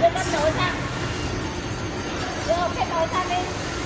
đưa cân đối sang rồi kết nối sang đi.